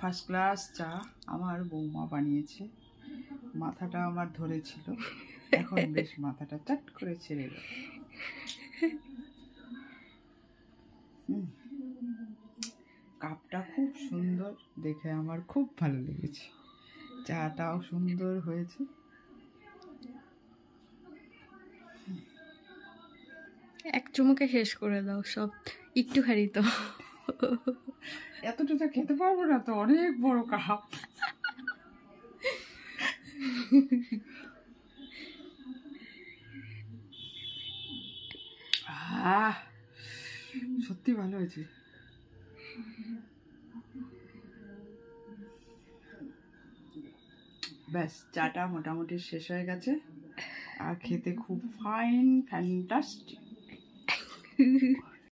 First class চা আমার বৌমা বানিয়েছে। মাথাটা আমার ধরেছিল। এখন বেশ মাথাটা চাট করে ছেড়ে গেল। কাপটা খুব সুন্দর, দেখে আমার খুব ভালো লেগেছে। চাটাও সুন্দর হয়েছে। এক চুমুকে শেষ করে দাও, সব একটুখানি তো। এতটা খেতে পারব না তো, অনেক বড় কাপ। সত্যি ভালো হয়েছে। ব্যাস, চাটা মোটামুটি শেষ হয়ে গেছে। আর খেতে খুব ফাইন ফ্যান্টাস্টিক